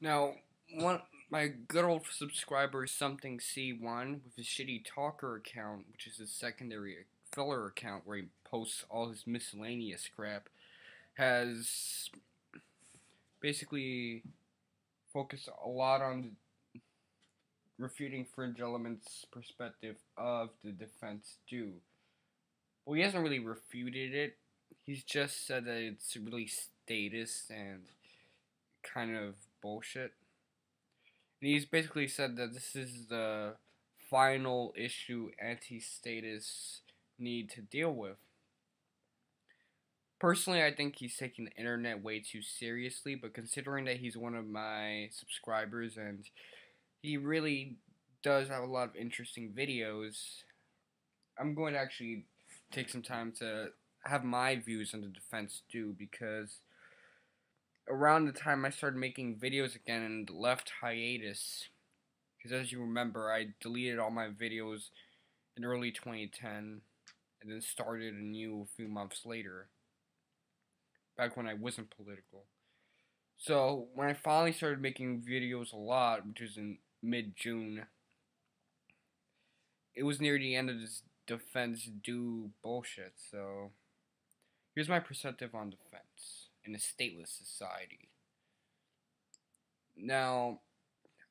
Now, one my good old subscriber something C1 with his shitty talker account, which is his secondary filler account where he posts all his miscellaneous crap, has basically focused a lot on refuting fringe elements perspective of the defense do. Well, he hasn't really refuted it. He's just said that it's really statist and kind of bullshit. And he's basically said that this is the final issue anti-statists need to deal with. Personally, I think he's taking the internet way too seriously, but considering that he's one of my subscribers and he really does have a lot of interesting videos, I'm going to actually take some time to have my views on the defense do because around the time I started making videos again and left hiatus, because as you remember, I deleted all my videos in early 2010 and then started anew a few months later, back when I wasn't political. So, when I finally started making videos a lot, which was in mid-June, it was near the end of this defense do bullshit, so here's my perspective on defense in a stateless society. Now,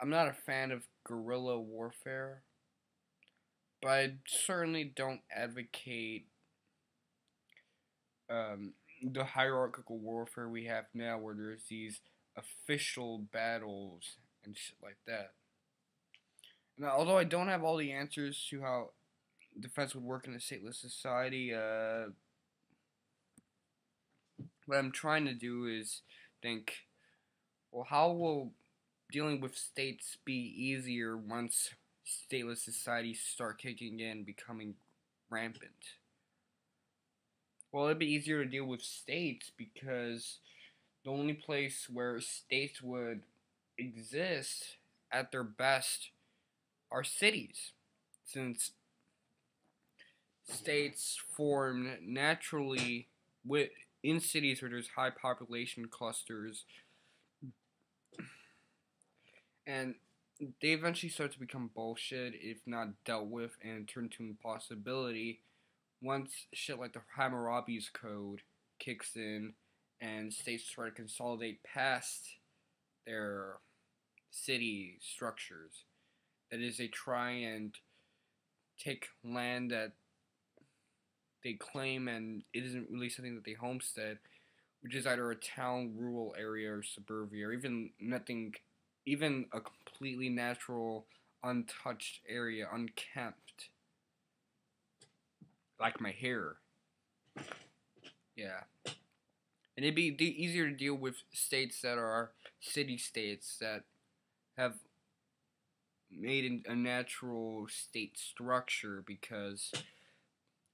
I'm not a fan of guerrilla warfare, but I certainly don't advocate um, the hierarchical warfare we have now, where there's these official battles and shit like that. Now, although I don't have all the answers to how defense would work in a stateless society, uh, what I'm trying to do is think, well, how will dealing with states be easier once stateless societies start kicking in, becoming rampant? Well, it'd be easier to deal with states because the only place where states would exist at their best are cities, since states form naturally with in cities where there's high population clusters and they eventually start to become bullshit if not dealt with and turn to impossibility once shit like the Hammurabi's code kicks in and states try to consolidate past their city structures. That is, they try and take land that they claim and it isn't really something that they homestead, which is either a town, rural area, or suburbia, or even nothing, even a completely natural, untouched area, unkempt. Like my hair. Yeah. And it'd be easier to deal with states that are city states that have made a natural state structure because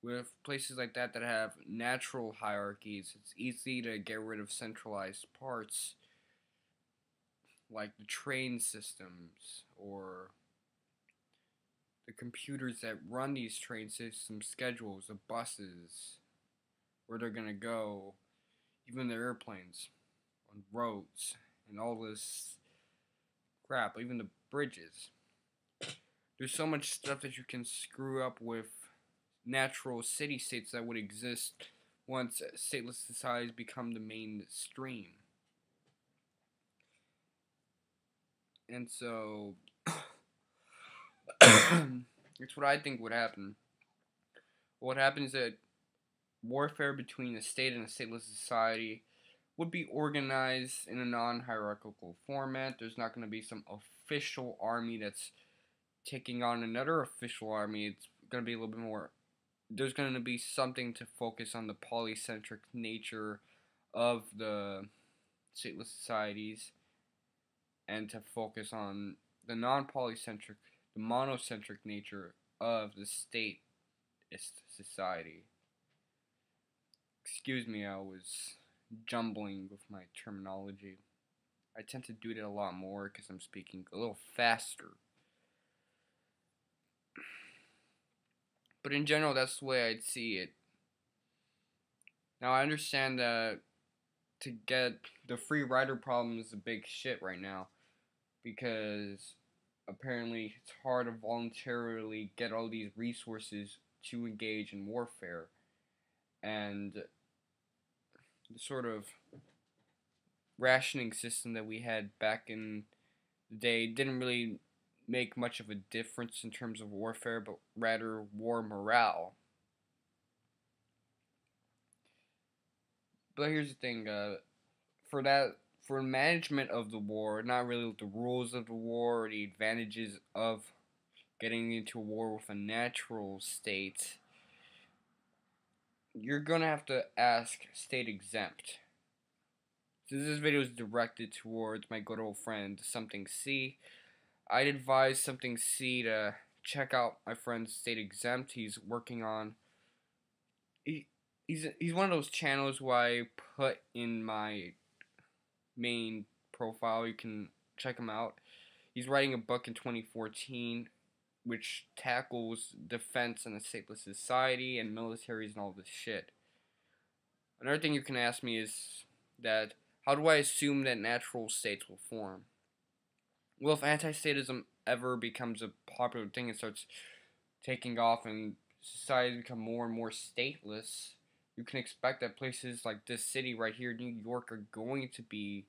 with places like that that have natural hierarchies, it's easy to get rid of centralized parts like the train systems or the computers that run these train system schedules, the buses, where they're gonna go, even the airplanes on roads and all this crap, even the bridges. There's so much stuff that you can screw up with natural city states that would exist once stateless societies become the mainstream. And so, it's what I think would happen. What happens is that warfare between a state and a stateless society would be organized in a non hierarchical format. There's not going to be some official army that's taking on another official army. It's going to be a little bit more there's going to be something to focus on the polycentric nature of the stateless societies and to focus on the non-polycentric the monocentric nature of the statist society. Excuse me i was jumbling with my terminology. I tend to do that a lot more because i'm speaking a little faster But in general, that's the way I'd see it. Now, I understand that to get the free rider problem is a big shit right now. because apparently it's hard to voluntarily get all these resources to engage in warfare. And the sort of rationing system that we had back in the day didn't really make much of a difference in terms of warfare, but rather war morale. But here's the thing, uh, for that, for management of the war, not really the rules of the war or the advantages of getting into war with a natural state, you're gonna have to ask state exempt. So this video is directed towards my good old friend Something C. I'd advise Something C to check out my friend State Exempt. He's working on. He, he's he's one of those channels where I put in my main profile. You can check him out. He's writing a book in 2014 which tackles defense and a stateless society and militaries and all this shit. Another thing you can ask me is that how do I assume that natural states will form? Well, if anti-statism ever becomes a popular thing and starts taking off and societies become more and more stateless, you can expect that places like this city right here, New York, are going to be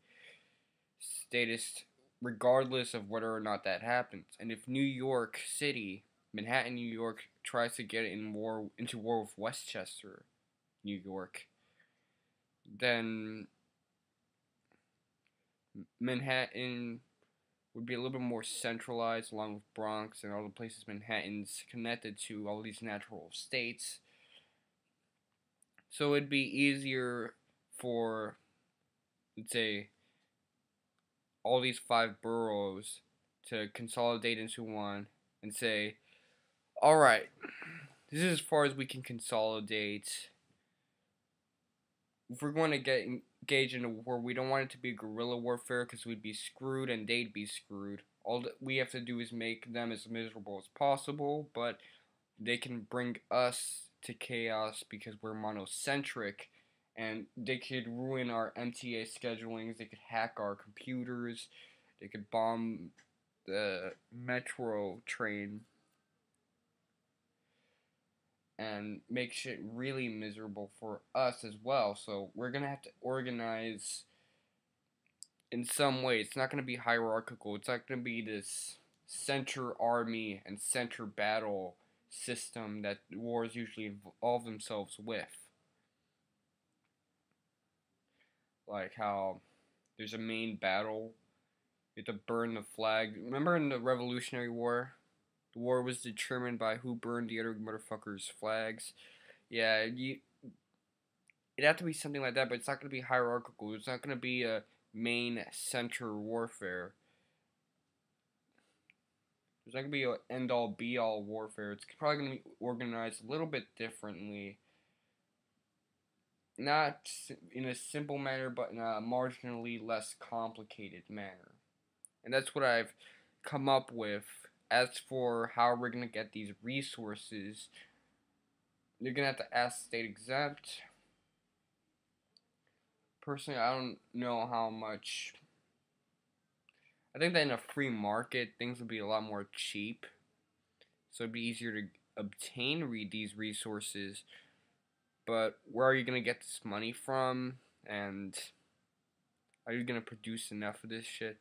statist regardless of whether or not that happens. And if New York City, Manhattan, New York, tries to get in war into war with Westchester, New York, then Manhattan would be a little bit more centralized along with Bronx and all the places Manhattan's connected to all these natural states. So it'd be easier for, let's say, all these five boroughs to consolidate into one and say, all right, this is as far as we can consolidate. If we're going to get engaged in a war, we don't want it to be guerrilla warfare because we'd be screwed and they'd be screwed. All we have to do is make them as miserable as possible, but they can bring us to chaos because we're monocentric and they could ruin our MTA schedulings. They could hack our computers. They could bomb the metro train and make shit really miserable for us as well. So we're gonna have to organize in some way. It's not gonna be hierarchical. It's not gonna be this center army and center battle system that wars usually involve themselves with. like how there's a main battle. You have to burn the flag. Remember in the Revolutionary War? The war was determined by who burned the other motherfuckers' flags. Yeah, you. It'd have to be something like that, but it's not going to be hierarchical. It's not going to be a main center warfare. There's not going to be an end all be all warfare. It's probably going to be organized a little bit differently not in a simple manner, but in a marginally less complicated manner. And that's what I've come up with. As for how we're going to get these resources, you're going to have to ask state exempt. Personally, I don't know how much. I think that in a free market, things would be a lot more cheap. So it'd be easier to obtain read these resources but where are you going to get this money from? And are you going to produce enough of this shit?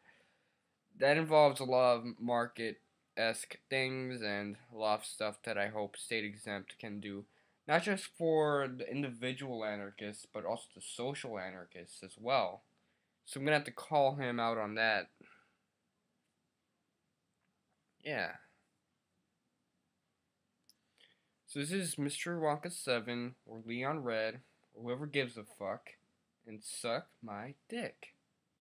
That involves a lot of market esque things and a lot of stuff that I hope state exempt can do. Not just for the individual anarchists, but also the social anarchists as well. So I'm to have to call him out on that. Yeah. So this is Mr. Wonka 7, or Leon Red, or whoever gives a fuck, and suck my dick.